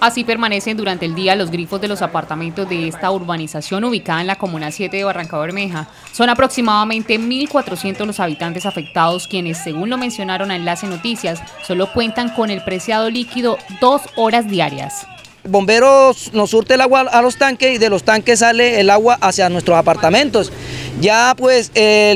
Así permanecen durante el día los grifos de los apartamentos de esta urbanización ubicada en la Comuna 7 de Barranca Bermeja. Son aproximadamente 1.400 los habitantes afectados quienes, según lo mencionaron a Enlace Noticias, solo cuentan con el preciado líquido dos horas diarias. Bomberos nos surte el agua a los tanques y de los tanques sale el agua hacia nuestros apartamentos. Ya pues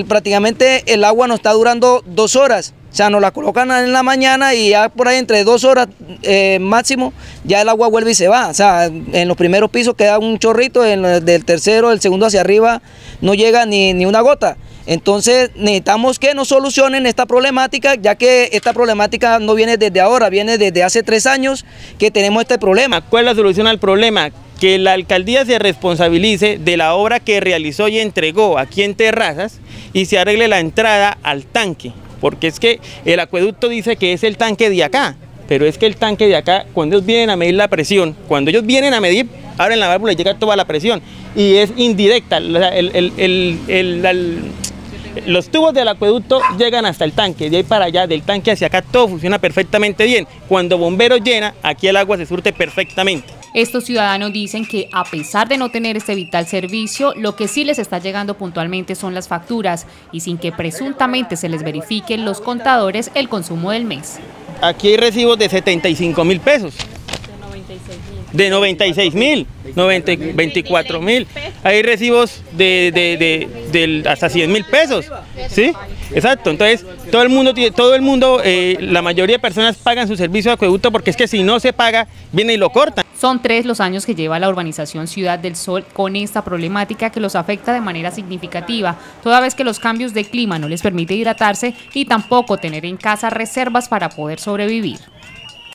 prácticamente el agua nos está durando dos horas. O sea, nos la colocan en la mañana y ya por ahí entre dos horas eh, máximo, ya el agua vuelve y se va. O sea, en los primeros pisos queda un chorrito, en el, del tercero, el segundo hacia arriba, no llega ni, ni una gota. Entonces necesitamos que nos solucionen esta problemática, ya que esta problemática no viene desde ahora, viene desde hace tres años que tenemos este problema. ¿Cuál es la solución al problema? Que la alcaldía se responsabilice de la obra que realizó y entregó aquí en Terrazas y se arregle la entrada al tanque porque es que el acueducto dice que es el tanque de acá, pero es que el tanque de acá, cuando ellos vienen a medir la presión, cuando ellos vienen a medir, abren la válvula y llega toda la presión, y es indirecta, los tubos del acueducto llegan hasta el tanque, de ahí para allá, del tanque hacia acá, todo funciona perfectamente bien. Cuando bombero llena, aquí el agua se surte perfectamente. Estos ciudadanos dicen que a pesar de no tener este vital servicio, lo que sí les está llegando puntualmente son las facturas y sin que presuntamente se les verifiquen los contadores el consumo del mes. Aquí hay recibos de 75 mil pesos. De 96 mil, 24 mil. Hay recibos de, hasta 100 mil pesos. ¿Sí? Exacto. Entonces, todo el mundo, todo el mundo eh, la mayoría de personas pagan su servicio de acueducto porque es que si no se paga, viene y lo cortan. Son tres los años que lleva la urbanización Ciudad del Sol con esta problemática que los afecta de manera significativa, toda vez que los cambios de clima no les permite hidratarse y tampoco tener en casa reservas para poder sobrevivir.